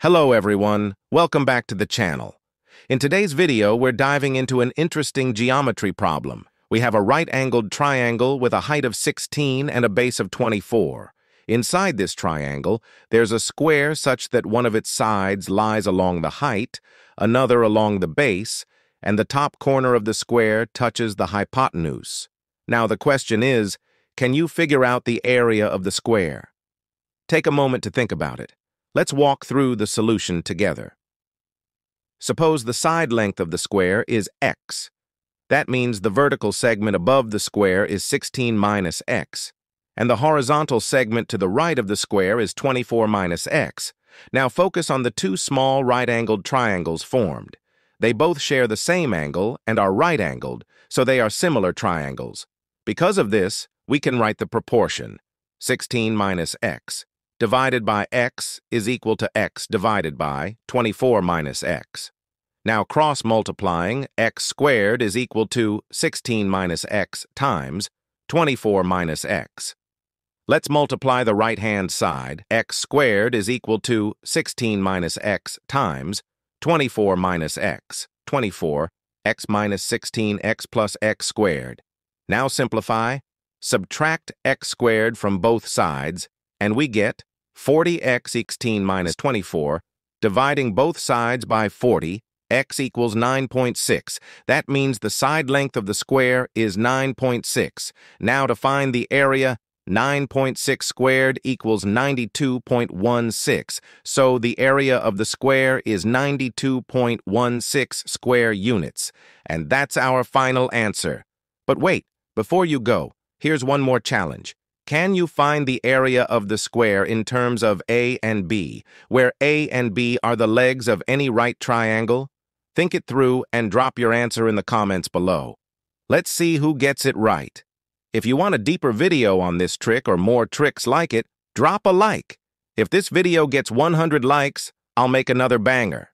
Hello everyone, welcome back to the channel. In today's video, we're diving into an interesting geometry problem. We have a right-angled triangle with a height of 16 and a base of 24. Inside this triangle, there's a square such that one of its sides lies along the height, another along the base, and the top corner of the square touches the hypotenuse. Now the question is, can you figure out the area of the square? Take a moment to think about it. Let's walk through the solution together. Suppose the side length of the square is x. That means the vertical segment above the square is 16 minus x, and the horizontal segment to the right of the square is 24 minus x. Now focus on the two small right-angled triangles formed. They both share the same angle and are right-angled, so they are similar triangles. Because of this, we can write the proportion, 16 minus x divided by x is equal to x divided by 24 minus x. Now cross-multiplying, x squared is equal to 16 minus x times 24 minus x. Let's multiply the right-hand side. x squared is equal to 16 minus x times 24 minus x. 24, x minus 16, x plus x squared. Now simplify. Subtract x squared from both sides, and we get 40x 16 minus 24, dividing both sides by 40, x equals 9.6. That means the side length of the square is 9.6. Now to find the area, 9.6 squared equals 92.16. So the area of the square is 92.16 square units. And that's our final answer. But wait, before you go, here's one more challenge. Can you find the area of the square in terms of A and B, where A and B are the legs of any right triangle? Think it through and drop your answer in the comments below. Let's see who gets it right. If you want a deeper video on this trick or more tricks like it, drop a like. If this video gets 100 likes, I'll make another banger.